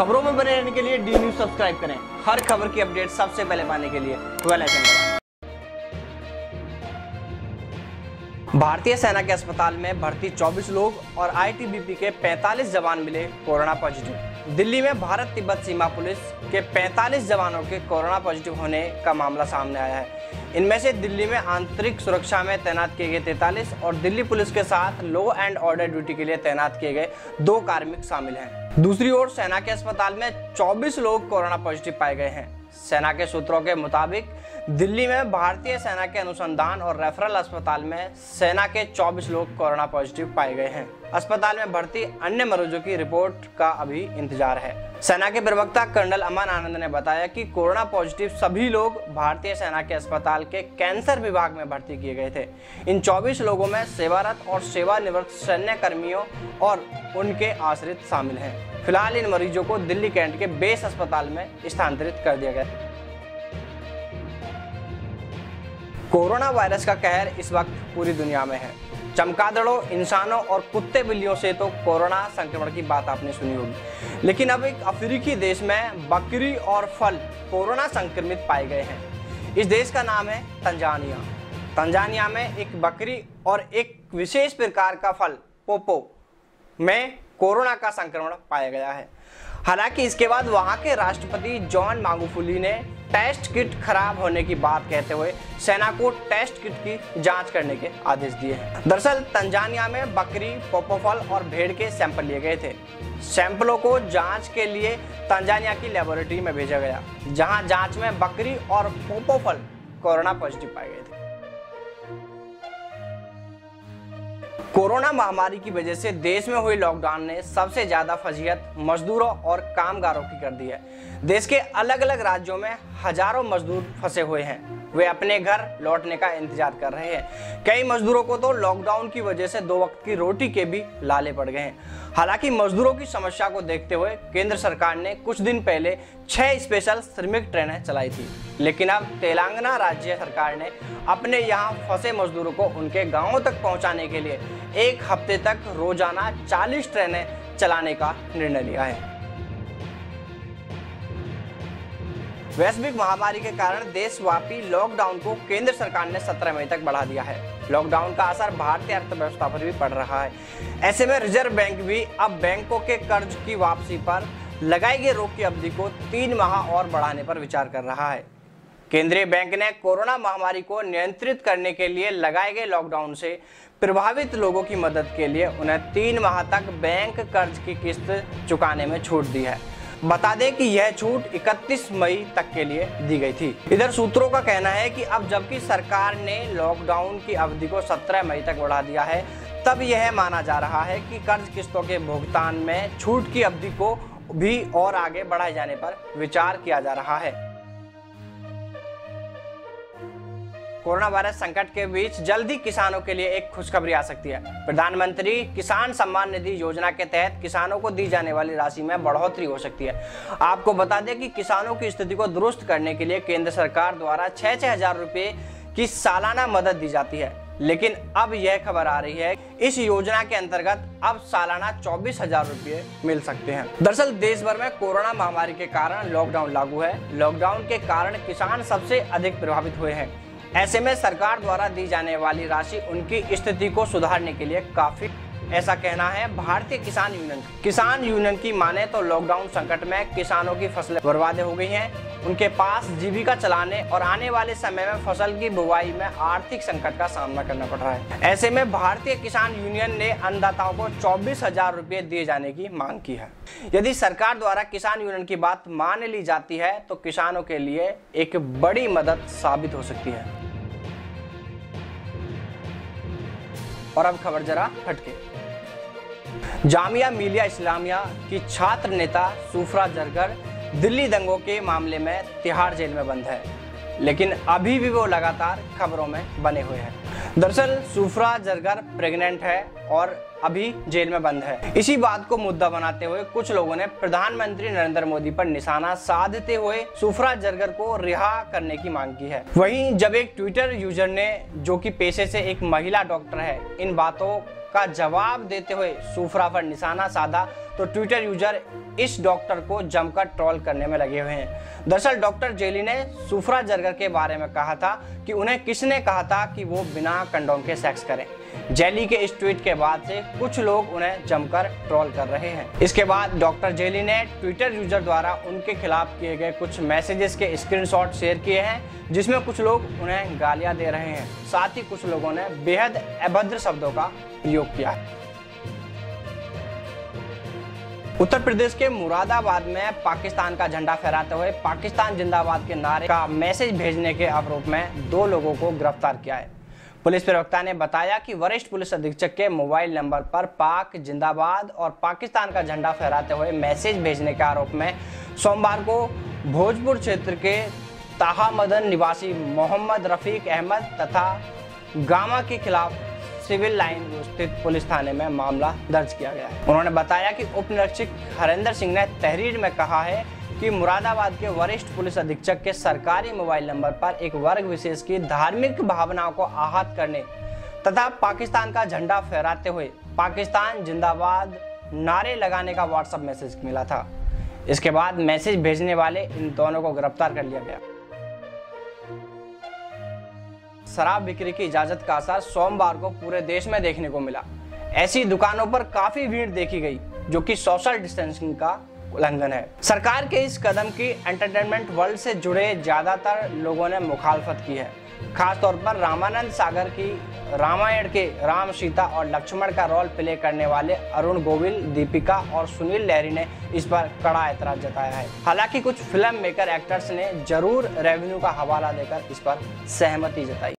खबरों में बने रहने के लिए डी न्यूज़ सब्सक्राइब करें। हर खबर की अपडेट सबसे पहले पाने के लिए भारतीय सेना के अस्पताल में भर्ती 24 लोग और आईटीबीपी के 45 जवान मिले कोरोना पॉजिटिव। दिल्ली में भारत तिब्बत सीमा पुलिस के 45 जवानों के कोरोना पॉजिटिव होने का मामला सामने आया है। इनमें से दिल्ली में आंतरिक सुरक्षा में तैनात किए गए 43 और दिल्ली पुलिस के साथ लॉ एंड ऑर्डर ड्यूटी के लिए तैनात किए गए दो कार्मिक शामिल हैं। दूसरी ओर सेना के अस्पताल में 24 लोग कोरोना पॉजिटिव पाए गए हैं। सेना के सूत्रों के मुताबिक, दिल्ली में भारतीय सेना के अनुसंधान और रेफरल अस्पताल में सेना के 24 लोग कोरोना पॉजिटिव पाए गए हैं। अस्पताल में भर्ती अन्य मरीजों की रिपोर्ट का अभी इंतज़ार है। सेना के प्रवक्ता कर्नल अमन आनंद ने बताया कि कोरोना पॉजिटिव सभी लोग भारतीय सेना के अस्पताल के कैंसर विभाग में भर्ती किए गए थे। इन 24 लोगों में सेवारत और सेवानिवृत्त सैन्य कर्मियों और उनके आश्रित शामिल हैं। फ़िलहाल इन मरीजों को दिल्ली कैंट के बेस अस्पताल में स्थानांतरित कर दिया गया कोरोना वायरस का कहर इस वक्त पूरी दुनिया में है। चमगादड़ों इंसानों और कुत्ते बिल्लियों से तो कोरोना संक्रमण की बात आपने सुनी होगी। लेकिन अब एक अफ्रीकी देश में बकरी और फल कोरोना संक्रमित पाए गए हैं। इस देश का नाम है तंजानिया। तंजानिया में एक बकरी और एक विशेष प्रकार का फल, पोपो, में कोरोना का संक्रमण पाया गया है। हालाँकि इसके बाद वहाँ के राष्ट्रपति जॉन मांगुफुली ने टेस्ट किट खराब होने की बात कहते हुए सेना को टेस्ट किट की जाँच करने के आदेश दिए हैं। दरअसल, तंजानिया में बकरी, पोपोफल और भेड़ के सैंपल लिए गए थे। सैंपलों को जाँच के लिए तंजानिया की लेबोरेटरी में भेजा गया, जहाँ जाँच में बकरी और पोपोफल कोरोना पॉजिटिव पाए गए थे। कोरोना महामारी की वजह से देश में हुई लॉकडाउन ने सबसे ज़्यादा फजीहत मजदूरों और कामगारों की कर दी है। देश के अलग अलग राज्यों में हज़ारों मजदूर फंसे हुए हैं। वे अपने घर लौटने का इंतज़ार कर रहे हैं। कई मजदूरों को तो लॉकडाउन की वजह से दो वक्त की रोटी के भी लाले पड़ गए हैं। हालाँकि मजदूरों की समस्या को देखते हुए केंद्र सरकार ने कुछ दिन पहले छह स्पेशल श्रमिक ट्रेनें चलाई थी। लेकिन अब तेलंगाना राज्य सरकार ने अपने यहाँ फंसे मजदूरों को उनके गाँवों तक पहुँचाने के लिए एक हफ़्ते तक रोज़ाना 40 ट्रेनें चलाने का निर्णय लिया है। वैश्विक महामारी के कारण देशव्यापी लॉकडाउन को केंद्र सरकार ने 17 मई तक बढ़ा दिया है। लॉकडाउन का असर भारतीय अर्थव्यवस्था पर भी पड़ रहा है। ऐसे में रिज़र्व बैंक भी अब बैंकों के कर्ज की वापसी पर लगाई गई रोक की अवधि को तीन माह और बढ़ाने पर विचार कर रहा है। केंद्रीय बैंक ने कोरोना महामारी को नियंत्रित करने के लिए लगाए गए लॉकडाउन से प्रभावित लोगों की मदद के लिए उन्हें तीन माह तक बैंक कर्ज की किस्त चुकाने में छूट दी है। बता दें कि यह छूट 31 मई तक के लिए दी गई थी। इधर सूत्रों का कहना है कि अब जबकि सरकार ने लॉकडाउन की अवधि को 17 मई तक बढ़ा दिया है, तब यह माना जा रहा है कि कर्ज किस्तों के भुगतान में छूट की अवधि को भी और आगे बढ़ाए जाने पर विचार किया जा रहा है। कोरोना वायरस संकट के बीच जल्द ही किसानों के लिए एक खुशखबरी आ सकती है। प्रधानमंत्री किसान सम्मान निधि योजना के तहत किसानों को दी जाने वाली राशि में बढ़ोतरी हो सकती है। आपको बता दें कि किसानों की स्थिति को दुरुस्त करने के लिए केंद्र सरकार द्वारा छह छह हज़ार रुपए की सालाना मदद दी जाती है। लेकिन अब यह खबर आ रही है, इस योजना के अंतर्गत अब सालाना चौबीस हज़ार रूपए मिल सकते हैं। दरअसल देश भर में कोरोना महामारी के कारण लॉकडाउन लागू है। लॉकडाउन के कारण किसान सबसे अधिक प्रभावित हुए हैं। ऐसे में सरकार द्वारा दी जाने वाली राशि उनकी स्थिति को सुधारने के लिए काफ़ी ऐसा कहना है। भारतीय किसान यूनियन किसान यूनियन की माने तो लॉकडाउन संकट में किसानों की फ़सलें बर्बाद हो गई हैं। उनके पास जीविका चलाने और आने वाले समय में फ़सल की बुवाई में आर्थिक संकट का सामना करना पड़ रहा है। ऐसे में भारतीय किसान यूनियन ने अन्नदाताओं को चौबीस हज़ार रूपए दिए जाने की मांग की है। यदि सरकार द्वारा किसान यूनियन की बात मान ली जाती है तो किसानों के लिए एक बड़ी मदद साबित हो सकती है। और अब खबर जरा हटके। जामिया मिलिया इस्लामिया की छात्र नेता सुफरा जरगर दिल्ली दंगों के मामले में तिहाड़ जेल में बंद है, लेकिन अभी भी वो लगातार खबरों में बने हुए हैं। दरअसल, सुफरा जरगर प्रेग्नेंट है और अभी जेल में बंद है। इसी बात को मुद्दा बनाते हुए कुछ लोगों ने प्रधानमंत्री नरेंद्र मोदी पर निशाना साधते हुए सुफरा जरगर को रिहा करने की मांग की है। वहीं, जब एक ट्विटर यूज़र ने, जो कि पेशे से एक महिला डॉक्टर है, इन बातों का जवाब देते हुए सुफरा पर निशाना साधा तो ट्विटर यूज़र इस डॉक्टर को जमकर ट्रोल करने में लगे हुए हैं। दरअसल डॉक्टर जेली ने सुफरा जरगर के बारे में कहा था कि उन्हें किसने कहा था कि वो बिना कंडोम के सेक्स करें। जेली के इस ट्वीट के बाद से कुछ लोग उन्हें जमकर ट्रोल कर रहे हैं। इसके बाद डॉक्टर जेली ने ट्विटर यूज़र द्वारा उनके खिलाफ किए गए कुछ मैसेजेस के स्क्रीनशॉट शेयर किए हैं, जिसमें कुछ लोग उन्हें गालियाँ दे रहे हैं। साथ ही कुछ लोगों ने बेहद अभद्र शब्दों का प्रयोग किया। है उत्तर प्रदेश के मुरादाबाद में पाकिस्तान का झंडा फहराते हुए पाकिस्तान जिंदाबाद के नारे का मैसेज भेजने के आरोप में दो लोगों को गिरफ़्तार किया है। पुलिस प्रवक्ता ने बताया कि वरिष्ठ पुलिस अधीक्षक के मोबाइल नंबर पर पाक जिंदाबाद और पाकिस्तान का झंडा फहराते हुए मैसेज भेजने के आरोप में सोमवार को भोजपुर क्षेत्र के ताहा मदन निवासी मोहम्मद रफीक अहमद तथा गामा के खिलाफ सिविल लाइन स्थित पुलिस थाने में मामला दर्ज किया गया है। उन्होंने बताया कि उप निरीक्षक हरेंद्र सिंह ने तहरीर में कहा है कि मुरादाबाद के वरिष्ठ पुलिस अधीक्षक के सरकारी मोबाइल नंबर पर एक वर्ग विशेष की धार्मिक भावनाओं को आहत करने तथा पाकिस्तान का झंडा फहराते हुए पाकिस्तान जिंदाबाद नारे लगाने का व्हाट्सएप मैसेज मिला था। इसके बाद मैसेज भेजने वाले इन दोनों को गिरफ़्तार कर लिया गया। शराब बिक्री की इजाज़त का असर सोमवार को पूरे देश में देखने को मिला। ऐसी दुकानों पर काफ़ी भीड़ देखी गई, जो कि सोशल डिस्टेंसिंग का उल्लंघन है। सरकार के इस कदम की एंटरटेनमेंट वर्ल्ड से जुड़े ज़्यादातर लोगों ने मुखालफत की है। खासतौर पर रामानंद सागर की रामायण के राम, सीता और लक्ष्मण का रोल प्ले करने वाले अरुण गोविल, दीपिका और सुनील लहरी ने इस पर कड़ा एतराज़ जताया है। हालाँकि कुछ फ़िल्म मेकर एक्टर्स ने ज़रूर रेवेन्यू का हवाला देकर इस पर सहमति जताई।